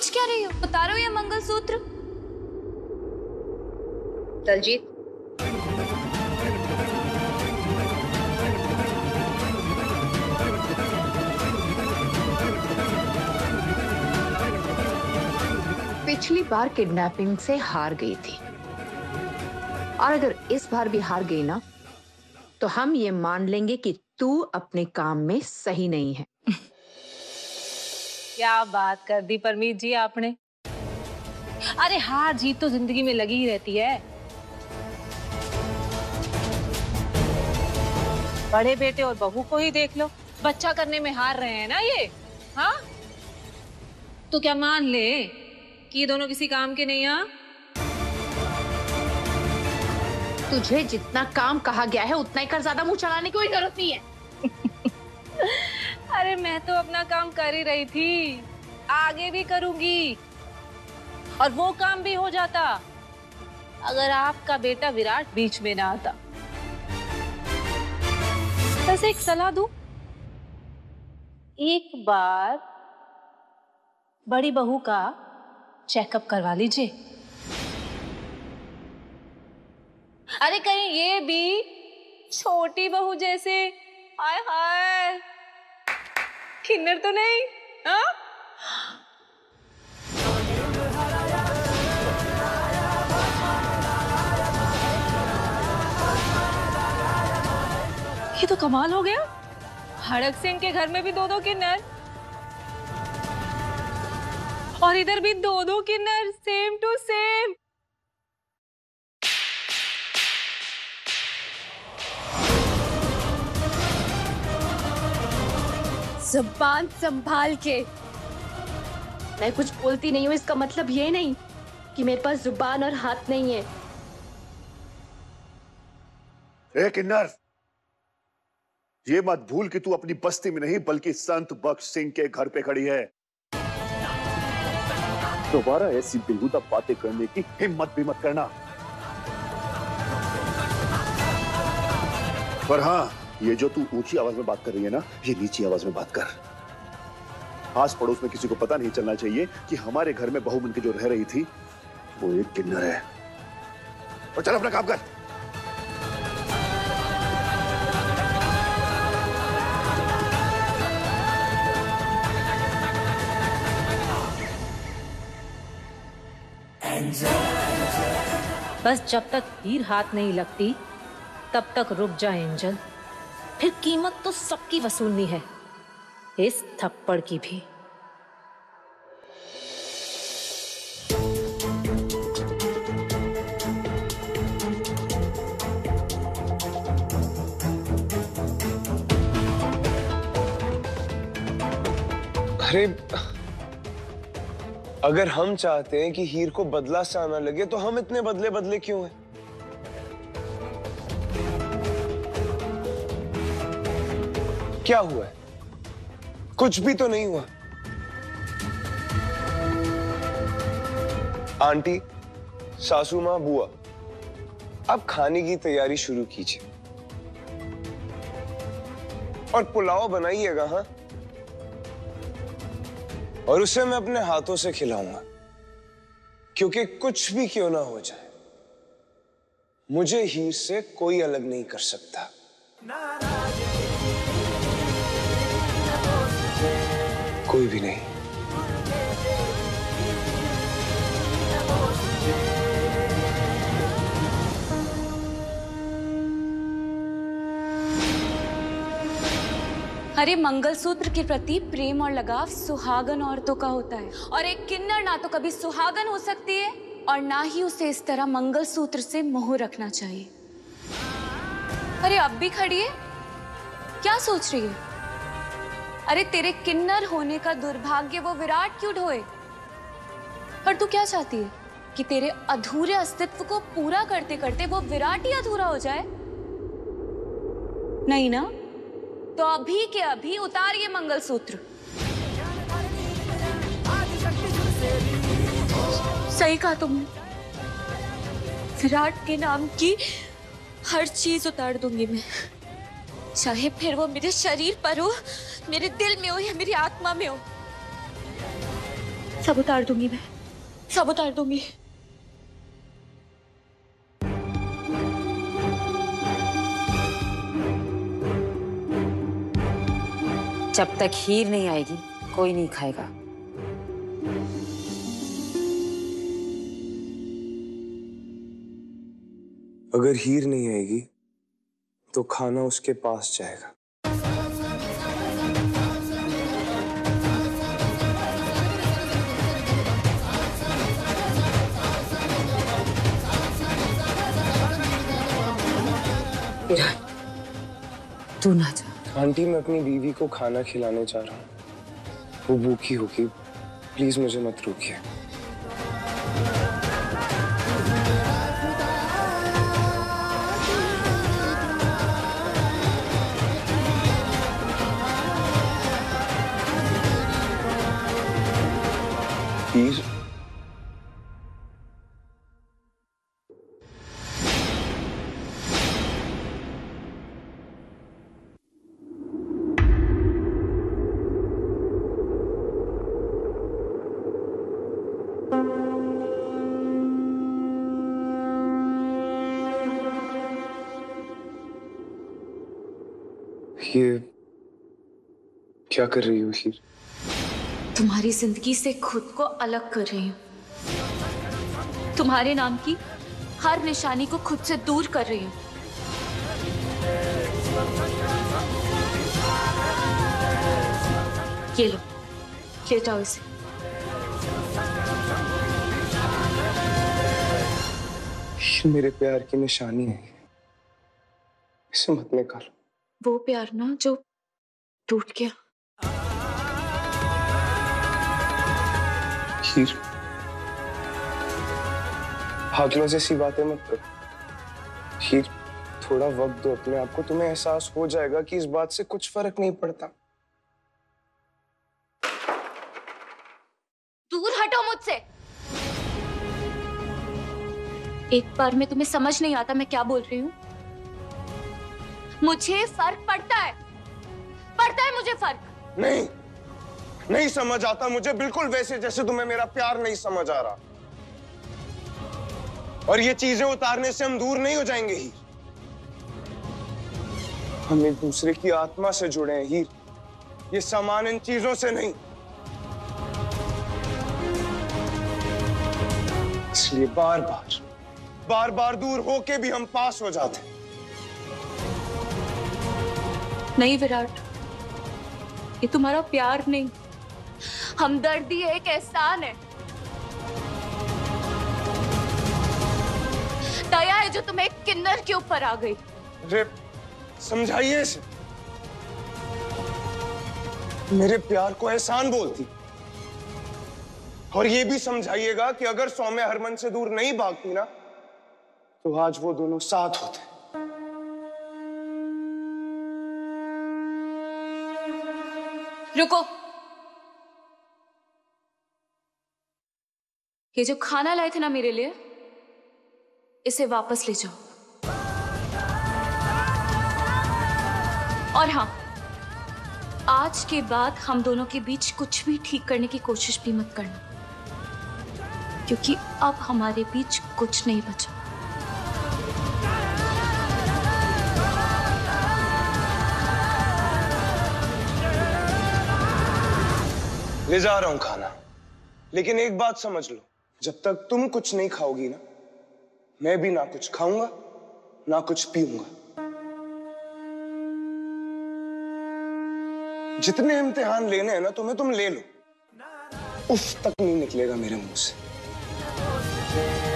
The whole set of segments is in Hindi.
सोच क्या रही हो? बता उतारो ये मंगलसूत्र? दलजीत। पिछली बार किडनैपिंग से हार गई थी। और अगर इस बार भी हार गई ना तो हम ये मान लेंगे कि तू अपने काम में सही नहीं है। क्या बात कर दी परमीत जी आपने? अरे हार जीत तो ज़िंदगी में लगी ही रहती है। बड़े बेटे और बहू को ही देख लो। बच्चा करने में हार रहे हैं ना ये? हाँ? तो क्या मान ले कि ये दोनों किसी काम के नहीं हाँ? तुझे जितना काम कहा गया है उतना ही कर ज़्यादा मुँह चलाने की कोई ज़रूरत नहीं है। अरे, मैं तो अपना काम कर ही रही थी। आगे भी करूँगी। और वो काम भी हो जाता, अगर आपका बेटा विराट बीच में ना आता। वैसे एक सलाह दू? एक बार बड़ी बहू का चेकअप करवा लीजिए। अरे, कहीं ये भी छोटी बहू जैसे। हाय हाय। किन्नर तो नहीं हाँ? ये तो कमाल हो गया। हड़क सिंह के घर में भी दो दो किन्नर। और इधर भी दो दो किन्नर सेम टू सेम ज़ुबान संभाल के। मैं कुछ बोलती नहीं हूँ, इसका मतलब ये नहीं कि मेरे पास ज़ुबान और हाथ नहीं है। ए, किन्नर, ये मत भूल कि तू अपनी बस्ती में नहीं, बल्कि संत बख्श सिंह के घर पे खड़ी है। दोबारा ऐसी बेहुदा बातें करने की हिम्मत भी मत करना। पर हाँ ये जो तू ऊँची आवाज़ में बात कर रही है ना, ये नीची आवाज़ में बात कर। आस पड़ोस में किसी को पता नहीं चलना चाहिए कि हमारे घर में बहू बन के जो रह रही थी, वो एक किन्नर है। और चल अपना काम कर। बस जब तक हीर हाथ नहीं लगती, तब तक रुक जा, एंजल। फिर कीमत तो सबकी वसूलनी है। इस थप्पड़ की भी। अरे, अगर हम चाहते हैं कि हीर को बदला से आना लगे तो हम इतने बदले बदले क्यों हैं? क्या हुआ? है कुछ भी तो नहीं हुआ। आंटी, सासू माँ, बुआ, अब खाने की तैयारी शुरू कीजिए। और पुलाव बनाइएगा हाँ? और उसे मैं अपने हाथों से खिलाऊँगा, क्योंकि कुछ भी क्यों ना हो जाए, मुझे हीर से कोई अलग नहीं कर सकता। कोई भी नहीं। अरे, मंगलसूत्र के प्रति प्रेम और लगाव सुहागन औरतों का होता है। और एक किन्नर ना तो कभी सुहागन हो सकती है, और ना ही उसे इस तरह मंगलसूत्र से मोह रखना चाहिए। अरे, अब भी खड़ी है? क्या सोच रही है? अरे तेरे किन्नर होने का दुर्भाग्य, वो विराट क्यों ढोए? पर तू क्या चाहती है? कि तेरे अधूरे अस्तित्व को पूरा करते करते वो विराट ही अधूरा हो जाए? नहीं ना? तो अभी के अभी उतार ये मंगलसूत्र। सही कहा तुमने। विराट के नाम की हर चीज़ उतार दूँगी मैं। चाहे फिर वो मेरे शरीर पर हो मेरे दिल में हो या मेरी आत्मा में हो। सब उतार दूँगी मैं। सब उतार दूँगी। जब तक हीर नहीं आएगी कोई नहीं खाएगा। अगर हीर नहीं आएगी तो खाना उसके पास जाएगा। तू ना जा। आंटी मैं अपनी बीवी को खाना खिलाने जा रहा हूँ। वो भूखी होगी। प्लीज़ मुझे मत रोकिए। ये क्या कर रही हो हीर तुम्हारी ज़िंदगी से खुद को अलग कर रही हूँ। तुम्हारे नाम की हर निशानी को खुद से दूर कर रही हूँ। ये लो लेटाओ इसे मेरे प्यार की निशानी है। इसे मत निकालो। वो प्यार ना जो टूट गया। हीर पागलों जैसी बातें मत करो। हीर थोड़ा वक्त दो अपने आप को तुम्हें एहसास हो जाएगा कि इस बात से कुछ फ़र्क नहीं पड़ता। दूर हटो मुझसे। एक बार में तुम्हें समझ नहीं आता मैं क्या बोल रही हूँ। मुझे फ़र्क पड़ता है। पड़ता है मुझे फ़र्क। नहीं। नहीं समझ आता मुझे। बिल्कुल वैसे जैसे तुम्हें मेरा प्यार नहीं समझ आ रहा। और ये चीज़ें उतारने से हम दूर नहीं हो जाएँगे, हीर। हम एक दूसरे की आत्मा से जुड़े हैं, हीर। ये सामान इन चीज़ों से नहीं। इसलिए बार बार बार बार दूर होके भी हम पास हो जाते हैं। नहीं विराट, ये तुम्हारा प्यार नहीं। हमदर्दी एक एहसान है। दया है जो तुम्हें किन्नर के ऊपर आ गई। अरे, समझाइए इसे। मेरे प्यार को एहसान बोलती। और ये भी समझाइएगा कि अगर सौम्या हरमन से दूर नहीं भागती ना तो आज वो दोनों साथ होते। रुको। ये जो खाना लाए थे ना मेरे लिए, इसे वापस ले जाओ। और हाँ आज के बाद हम दोनों के बीच कुछ भी ठीक करने की कोशिश भी मत करना, क्योंकि अब हमारे बीच कुछ नहीं बचा। ले जा रहा हूँ खाना। लेकिन एक बात समझ लो, जब तक तुम कुछ नहीं खाओगी ना, मैं भी ना कुछ खाऊँगा, ना कुछ पीऊँगा। जितने इम्तिहान लेने हैं ना, तुम्हें तुम ले लो। उफ, तक नहीं निकलेगा मेरे मुँह से।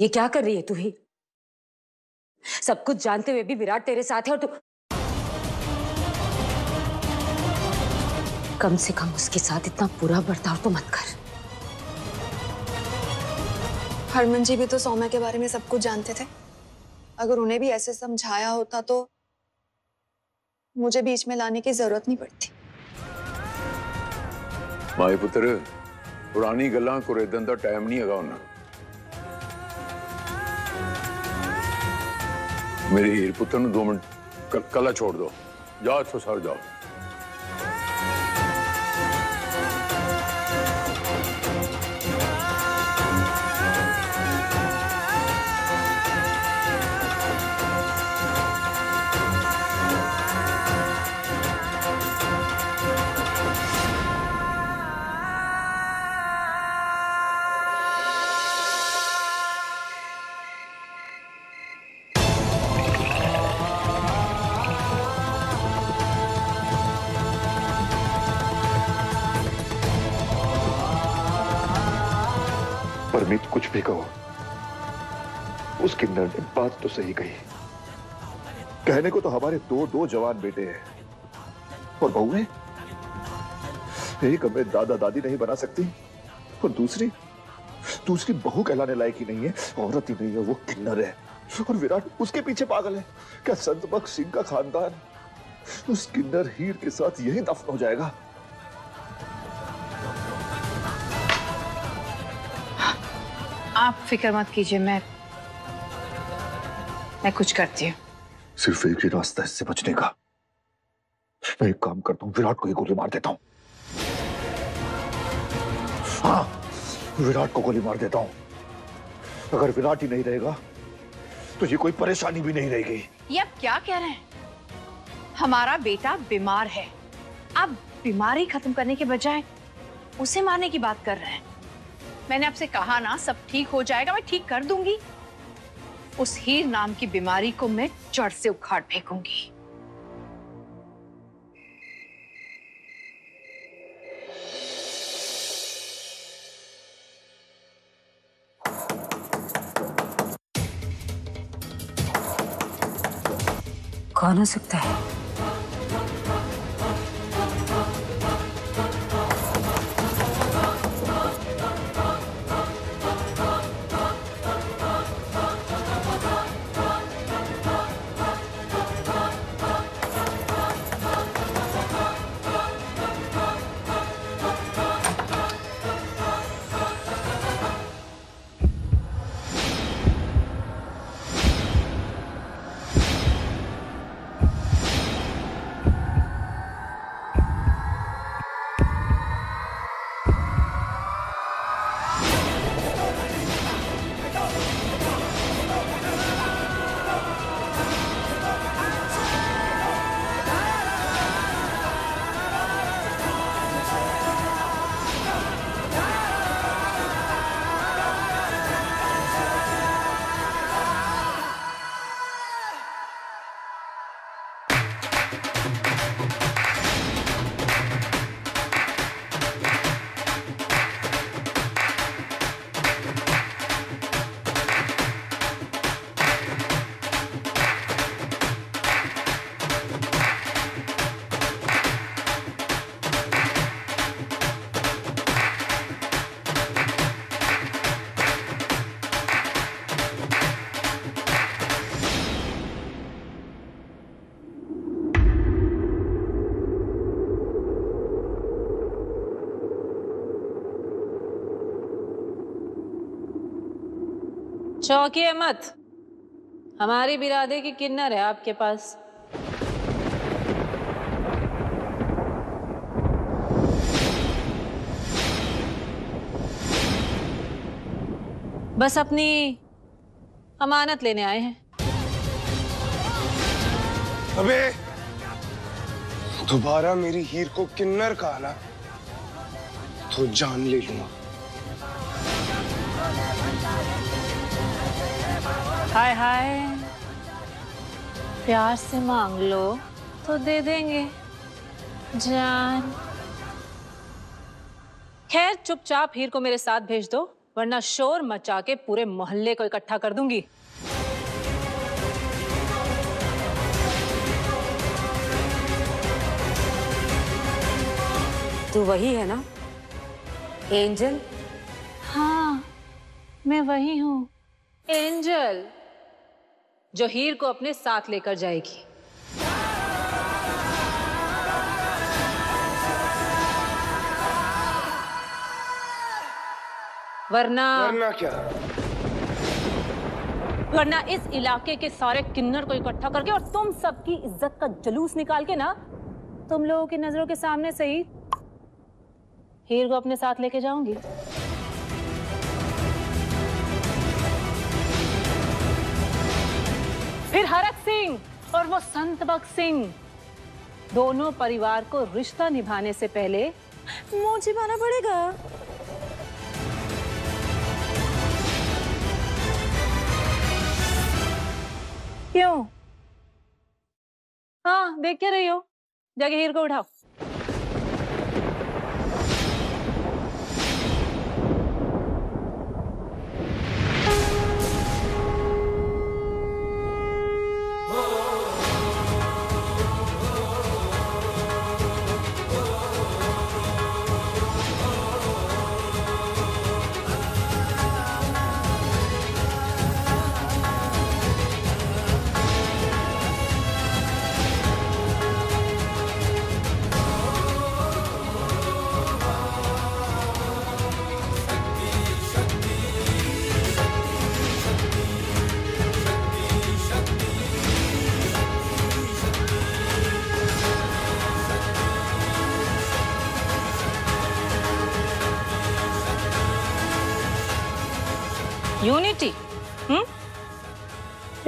ये क्या कर रही है तू ही? सब कुछ जानते हुए भी विराट तेरे साथ है और तू कम से कम उसके साथ इतना पूरा बर्ताव तो मत कर। हरमन जी भी तो सौम्या के बारे में सब कुछ जानते थे। अगर उन्हें भी ऐसे समझाया होता तो मुझे बीच में लाने की ज़रूरत नहीं पड़ती। माए पुत्र पुरानी गलों कुरेदन का टाइम नहीं है मेरे हीर पुत्र दो मिनट कला छोड़ दो। जाओ सर जाओ। कुछ भी कहो उस किन्नर ने बात तो सही कही। कहने को तो हमारे दो दो जवान बेटे हैं। और बहुएँ एक हमें दादा दादी नहीं बना सकती, और दूसरी दूसरी बहू कहलाने लायक ही नहीं है। औरत ही नहीं है, वो किन्नर है। और विराट उसके पीछे पागल है। क्या संत सिंह का खानदान उस किन्नर हीर के साथ यही दफन हो जाएगा? आप फ़िक्र मत कीजिए मैं मैं कुछ करती हूँ। सिर्फ़ एक ही रास्ता इससे बचने का। मैं एक काम करता हूँ विराट को ही गोली मार देता हूँ। हाँ विराट को गोली मार देता हूँ। अगर विराट ही नहीं रहेगा तो ये कोई परेशानी भी नहीं रहेगी। ये आप क्या कह रहे हैं? हमारा बेटा बीमार है। आप बीमारी खत्म करने के बजाय उसे मारने की बात कर रहे हैं। मैंने आपसे कहा ना, सब ठीक हो जाएगा, मैं ठीक कर दूँगी। उस हीर नाम की बीमारी को मैं जड़ से उखाड़ फेंकूँगी। कौन हो सकता है? चौंकिए मत। हमारी बिरादे की किन्नर है आपके पास। बस अपनी अमानत लेने आए हैं। अबे, दोबारा मेरी हीर को किन्नर कहा ना तो जान ले लूँगा। हाय हाय। प्यार से मांग लो तो दे देंगे। जान। खैर चुपचाप हीर को मेरे साथ भेज दो वरना शोर मचा के पूरे मोहल्ले को इकट्ठा कर दूँगी। तू वही है ना? एंजल? हाँ मैं वही हूँ। एंजल? जो हीर को अपने साथ लेकर जाएगी। वरना वरना क्या? वरना इस इलाके के सारे किन्नर को इकट्ठा करके और तुम सबकी इज़्ज़त का जुलूस निकाल के ना तुम लोगों की नज़रों के सामने से ही हीर को अपने साथ लेके जाऊँगी। फिर हरक सिंह और वो संत बख्श सिंह। दोनों परिवार को रिश्ता निभाने से पहले मुँह छिपाना पड़ेगा। क्यों? हाँ देख क्या रही हो। जाके हीर को उठाओ।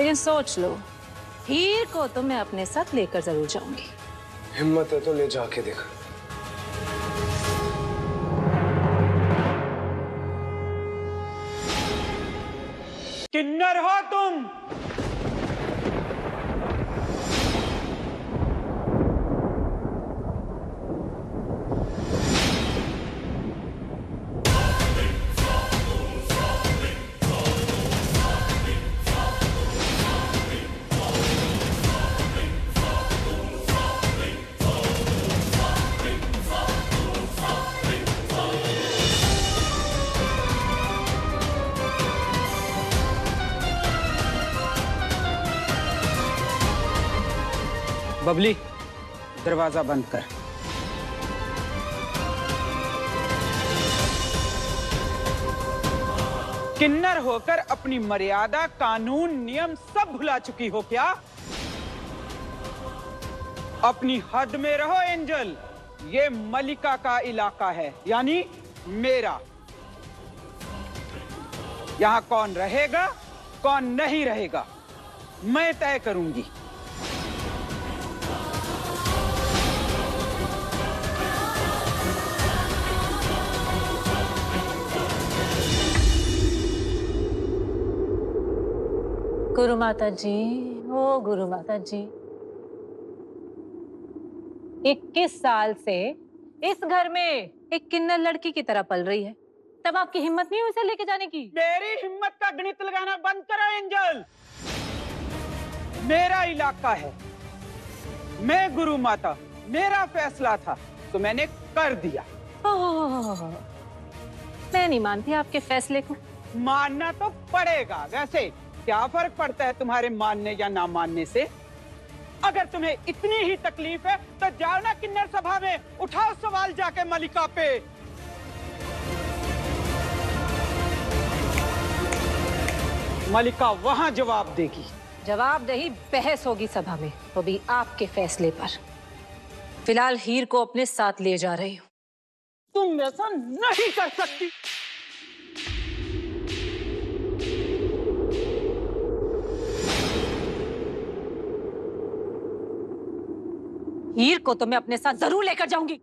लेकिन सोच लो हीर को तो मैं अपने साथ लेकर ज़रूर जाऊँगी। हिम्मत है तो ले जाके देखा। किन्नर हो तुम! बबली, दरवाज़ा बंद कर। किन्नर होकर अपनी मर्यादा, कानून, नियम सब भुला चुकी हो क्या? अपनी हद में रहो, एंजल। ये मलिका का इलाका है, यानी मेरा। यहाँ कौन रहेगा, कौन नहीं रहेगा, मैं तय करूँगी। गुरु माता जी ओ गुरु माता जी। इक्कीस साल से इस घर में एक किन्नर लड़की की तरह पल रही है। तब आपकी हिम्मत नहीं हुई उसे लेके जाने की? मेरी हिम्मत का गणित लगाना बंद करो एंजल। मेरा इलाका है। मैं गुरु माता मेरा फैसला था तो मैंने कर दिया। ओह, मैं नहीं मानती आपके फैसले को। मानना तो पड़ेगा वैसे क्या फ़र्क पड़ता है तुम्हारे मानने या ना मानने से? अगर तुम्हें इतनी ही तकलीफ़ है तो जाओ ना किन्नर सभा में उठाओ सवाल जाके मलिका पे। मलिका वहाँ जवाब देगी। जवाब जवाबदेही बहस होगी सभा में वो भी आपके फैसले पर। फ़िलहाल हीर को अपने साथ ले जा रही हूँ। तुम ऐसा नहीं कर सकती। हीर को तो मैं अपने साथ ज़रूर लेकर जाऊँगी।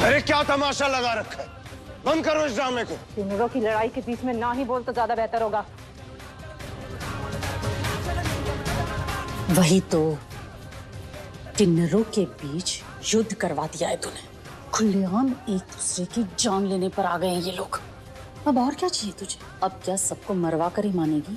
अरे क्या तमाशा लगा रखा है? बंद करो इस ड्रामे को। तीनों की लड़ाई के बीच में ना ही बोल तो ज़्यादा बेहतर होगा। वही तो किन्नरों के बीच युद्ध करवा दिया है तूने। खुलेआम एक दूसरे की जान लेने पर आ गए हैं ये लोग। अब और क्या चाहिए तुझे? अब क्या सबको मरवा कर ही मानेगी?